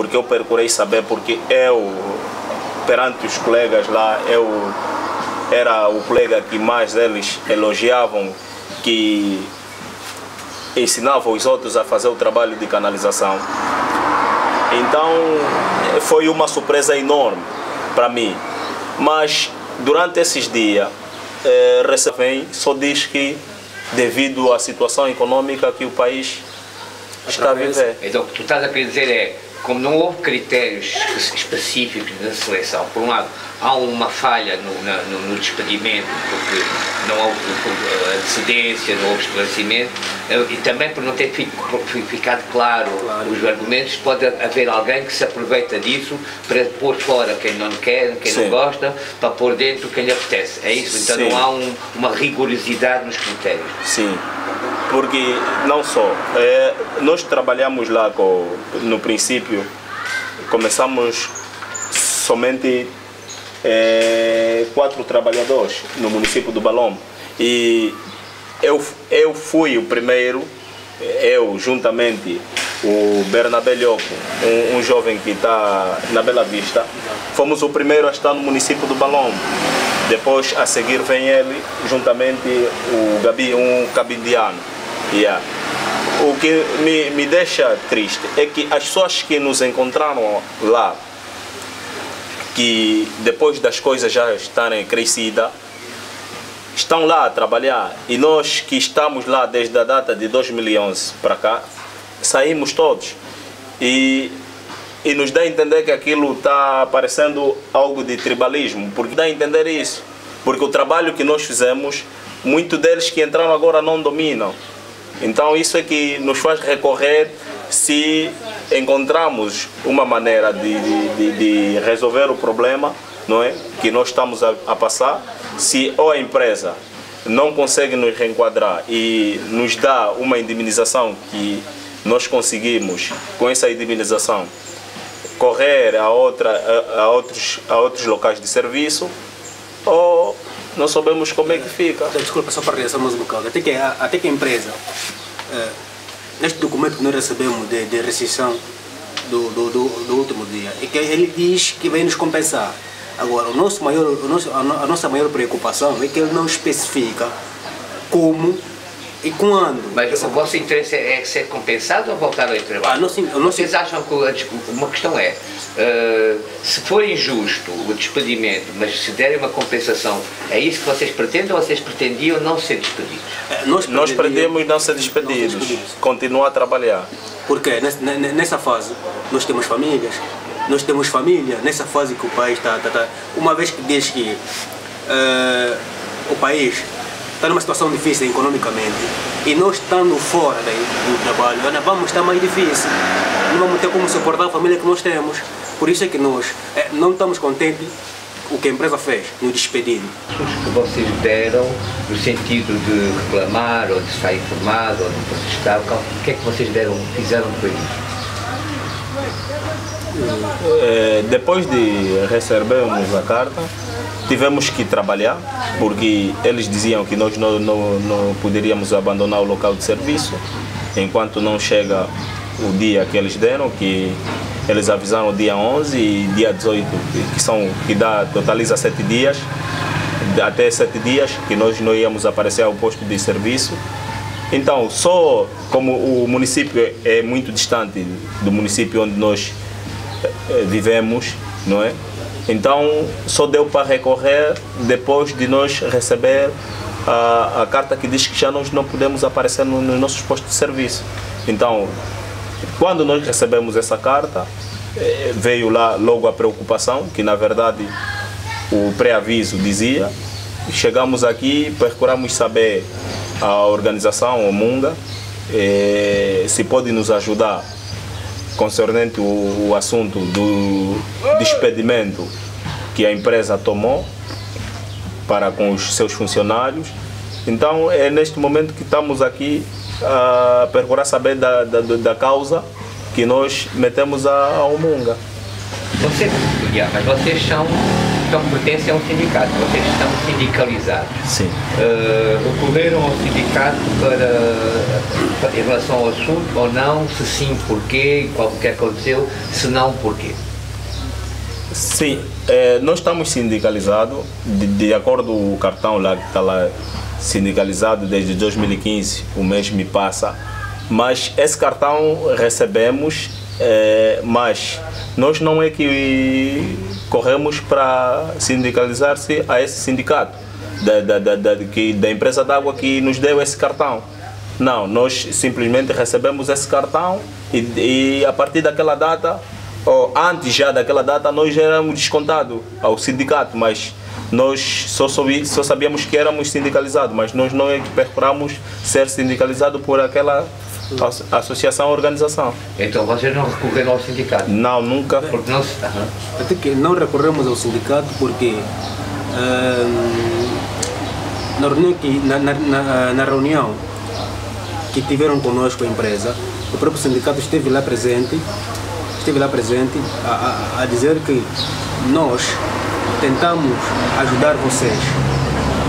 porque eu procurei saber, porque eu, perante os colegas lá, eu era o colega que mais eles elogiavam, que ensinava os outros a fazer o trabalho de canalização. Então foi uma surpresa enorme para mim. Mas durante esses dias, eh, recebem só diz que devido à situação econômica que o país está a viver. Então o que tu estás a querer dizer é como não houve critérios específicos na seleção, por um lado, há uma falha no, no, no despedimento, porque não houve antecedência, não houve esclarecimento, eh, e também por não ter ficado claro, claro, os argumentos, pode haver alguém que se aproveita disso para pôr fora quem não quer, quem Sim. não gosta, para pôr dentro quem lhe apetece. É isso? Então Sim. não há um, uma rigorosidade nos critérios. Sim porque não só, é, nós trabalhamos lá com, no princípio, começamos somente é, quatro trabalhadores no município do Balão e eu, eu fui o primeiro, eu juntamente o Bernabé Lhoco, um, um jovem que está na Bela Vista, fomos o primeiro a estar no município do Balão. Depois a seguir vem ele, juntamente o Gabi, um cabindiano. Yeah. O que me, me deixa triste é que as pessoas que nos encontraram lá, que depois das coisas já estarem crescidas, estão lá a trabalhar e nós que estamos lá desde a data de 2011 para cá, saímos todos. E, e nos dá a entender que aquilo está parecendo algo de tribalismo, porque dá a entender isso. Porque o trabalho que nós fizemos, muitos deles que entraram agora não dominam. Então isso é que nos faz recorrer se encontramos uma maneira de, de, de resolver o problema não é? que nós estamos a, a passar, se ou a empresa não consegue nos reenquadrar e nos dá uma indemnização que nós conseguimos, com essa indemnização, correr a, outra, a, a, outros, a outros locais de serviço, ou não sabemos como é que fica. Desculpa, só para reação mais um bocado. Até que, até que a empresa, neste documento que nós recebemos de, de rescisão do, do, do, do, último dia, é que ele diz que vem nos compensar. Agora, o nosso maior, o nosso, a nossa maior preocupação é que ele não especifica como e quando? Mas o vosso interesse é ser compensado ou voltar ao trabalho? Ah, não, sim, não, Vocês acham que uma questão é, uh, se for injusto o despedimento, mas se derem uma compensação, é isso que vocês pretendem ou vocês pretendiam não ser despedidos? É, nós, nós pretendemos não ser despedidos, não ser despedidos. continuar a trabalhar. Porque nessa fase nós temos famílias, nós temos família, nessa fase que o país está, está, está uma vez que diz que uh, o país está numa situação difícil economicamente e nós estando fora do trabalho, vamos estar mais difícil. Não vamos ter como suportar a família que nós temos. Por isso é que nós é, não estamos contentes o que a empresa fez, no despedir. Os que vocês deram no sentido de reclamar ou de estar informado ou de protestar, o que é que vocês deram, fizeram com isso? É, depois de recebermos a carta, tivemos que trabalhar, porque eles diziam que nós não, não, não poderíamos abandonar o local de serviço enquanto não chega o dia que eles deram, que eles avisaram dia 11 e dia 18, que, são, que dá, totaliza sete dias, até sete dias que nós não íamos aparecer ao posto de serviço. Então, só como o município é muito distante do município onde nós vivemos, não é? Então só deu para recorrer depois de nós receber a, a carta que diz que já nós não podemos aparecer no, nos nossos postos de serviço. Então, quando nós recebemos essa carta, eh, veio lá logo a preocupação, que na verdade o pré-aviso dizia. Chegamos aqui, procuramos saber a organização, o Munga, eh, se pode nos ajudar concernente o, o assunto do despedimento que a empresa tomou para com os seus funcionários. Então é neste momento que estamos aqui a procurar saber da, da, da causa que nós metemos ao Munga. Você, mas vocês são, então pertencem a um sindicato, vocês estão sindicalizados. Sim. Uh, recorreram ao sindicato para, para, em relação ao assunto ou não? Se sim, porquê? Qual que aconteceu? Se não, porquê? Sim, é, nós estamos sindicalizados, de, de acordo com o cartão lá que está lá sindicalizado desde 2015, o mês me passa, mas esse cartão recebemos, é, mas nós não é que corremos para sindicalizar-se a esse sindicato, da, da, da, da, que, da empresa d'água que nos deu esse cartão. Não, nós simplesmente recebemos esse cartão e, e a partir daquela data ou antes já daquela data, nós éramos descontados ao sindicato, mas nós só, só sabíamos que éramos sindicalizados, mas nós não é procuramos ser sindicalizados por aquela associação ou organização. Então vocês não recorreram ao sindicato? Não, nunca. Porque não, Até que não recorremos ao sindicato porque na, reunião que, na, na, na reunião que tiveram conosco a empresa, o próprio sindicato esteve lá presente esteve lá presente a, a, a dizer que nós tentamos ajudar vocês,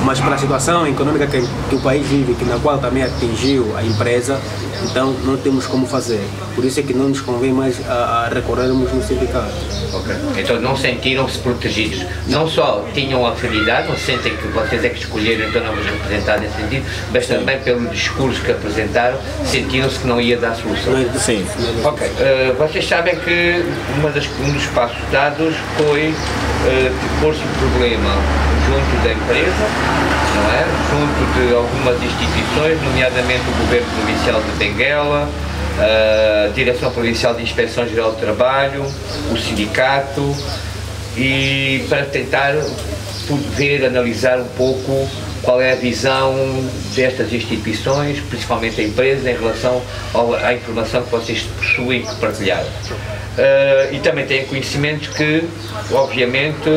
mas pela situação econômica que, que, o país vive, que na qual também atingiu a empresa, então não temos como fazer. Por isso é que não nos convém mais a, a recorrermos no sindicato. Okay. Então não sentiram-se protegidos. Não só tinham afinidade, não sentem que vocês é que escolheram então não vos representar nesse sentido, mas Sim. também pelo discurso que apresentaram, sentiram-se que não ia dar solução. Sim. Ok. Uh, vocês sabem que uma das, um dos passos dados foi uh, pôr-se um problema junto da empresa, não é? junto de algumas instituições, nomeadamente o Governo Provincial de Benguela, a Direção Provincial de Inspeção Geral do Trabalho, o sindicato, e para tentar ver, analisar um pouco qual é a visão destas instituições, principalmente a empresa, em relação à informação que vocês possuem que partilhar. Uh, e também têm conhecimento que, obviamente,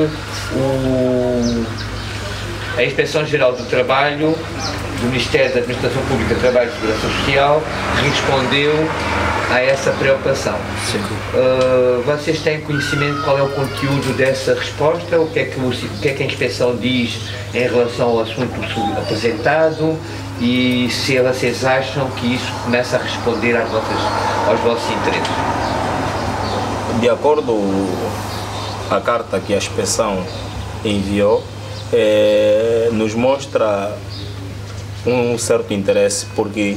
o, a Inspeção Geral do Trabalho do Ministério da Administração Pública, Trabalho e Segurança Social respondeu a essa preocupação. Uh, vocês têm conhecimento qual é o conteúdo dessa resposta? O que, é que o, o que é que a inspeção diz em relação ao assunto apresentado? E se vocês acham que isso começa a responder às vossas, aos vossos interesses? De acordo com a carta que a inspeção enviou, é, nos mostra um certo interesse, porque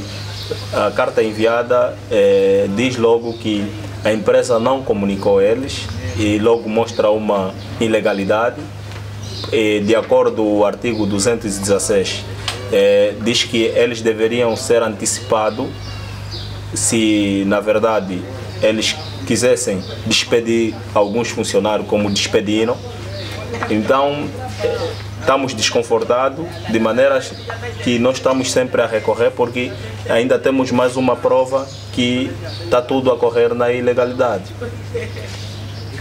a carta enviada é, diz logo que a empresa não comunicou eles e logo mostra uma ilegalidade. E, de acordo com o artigo 216, é, diz que eles deveriam ser antecipados se, na verdade, eles quisessem despedir alguns funcionários como despediram. Então, estamos desconfortados, de maneira que nós estamos sempre a recorrer, porque ainda temos mais uma prova que está tudo a correr na ilegalidade.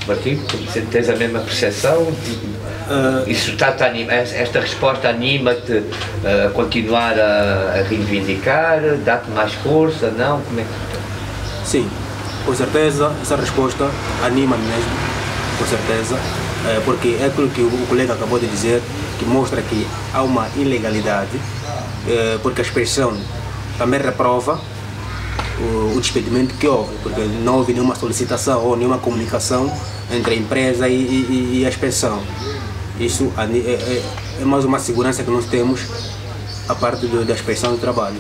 Martim, você tens a mesma percepção? Uh, Isso está, está, esta resposta anima-te a continuar a, a reivindicar? Dá-te mais força? Não? Como é que... Sim, com certeza, essa resposta anima-me mesmo, com certeza, porque é aquilo que o colega acabou de dizer, que mostra que há uma ilegalidade, eh, porque a expressão também reprova o, despedimento que houve, porque não houve nenhuma solicitação ou nenhuma comunicação entre a empresa e, e, e a inspeção. Isso é, é, é, mais uma segurança que nós temos a parte do, da inspeção do trabalho.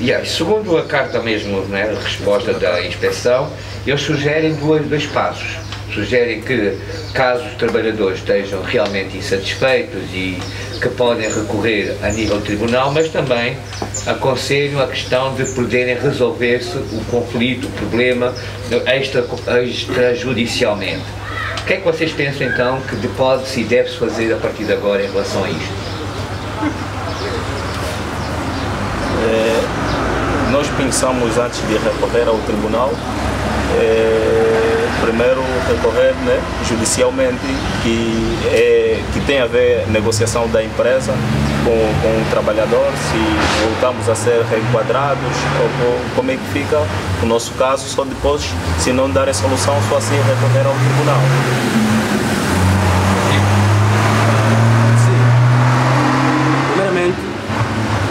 Yeah, segundo a carta mesmo, né, a resposta da inspeção, eles sugerem dois, dois passos sugerem que, caso os trabalhadores estejam realmente insatisfeitos e que podem recorrer a nível tribunal, mas também aconselham a questão de poderem resolver-se o conflito, o problema extrajudicialmente. O que é que vocês pensam então que pode-se e deve-se fazer a partir de agora em relação a isto? É, nós pensamos antes de recorrer ao tribunal é, primeiro recorrer né, judicialmente, que, é, que tem a ver negociação da empresa com, com o trabalhador, se voltamos a ser reenquadrados, ou, ou como é que fica o nosso caso, só depois, se não darem solução, só assim recorrer ao tribunal.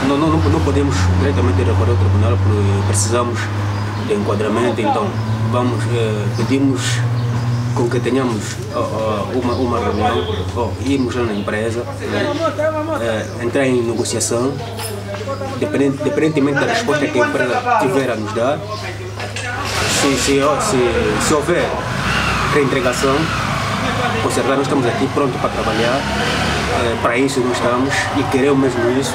Não, não, não podemos diretamente recorrer ao tribunal porque precisamos de enquadramento, então vamos, eh, pedimos com que tenhamos uma, uma reunião, ou irmos lá na empresa, né, eh, entrar em negociação, dependente, dependentemente da resposta que a empresa tiver a nos dar, se, se, se, se houver reintegração, com certeza nós estamos aqui prontos para trabalhar, eh, para isso nós estamos e queremos mesmo isso,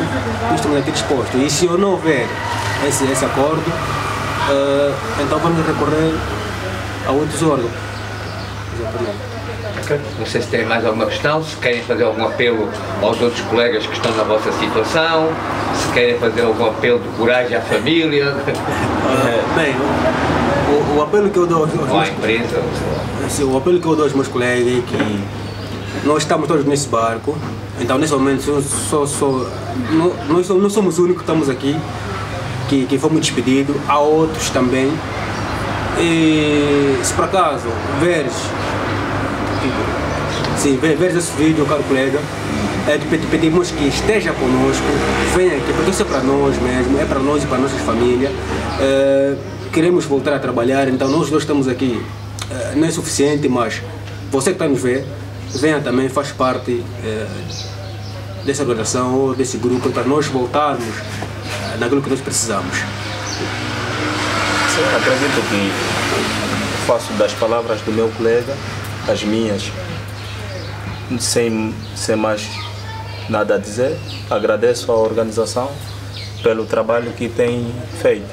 nós estamos aqui dispostos. E se não houver esse, esse acordo, eh, então vamos recorrer a outros órgãos. Exatamente. Não sei se tem mais alguma questão, se querem fazer algum apelo aos outros colegas que estão na vossa situação, se querem fazer algum apelo de coragem à família. Uh, bem, o, o, apelo que eu dou aos, à empresa. Assim, o apelo que eu dou aos meus colegas é que nós estamos todos nesse barco, então nesse momento só, só, nós, nós somos os únicos que estamos aqui, que, que fomos despedidos, há outros também e se por acaso veres, sim, veres esse vídeo, caro colega, é, pedimos que esteja conosco, venha aqui, porque isso é para nós mesmo, é para nós e para nossas famílias. É, queremos voltar a trabalhar, então nós dois estamos aqui. É, não é suficiente, mas você que está nos ver, venha também, faz parte é, dessa organização ou desse grupo para nós voltarmos naquilo que nós precisamos. Sim, acredito que faço das palavras do meu colega as minhas, sem, sem mais nada a dizer. Agradeço à organização pelo trabalho que tem feito.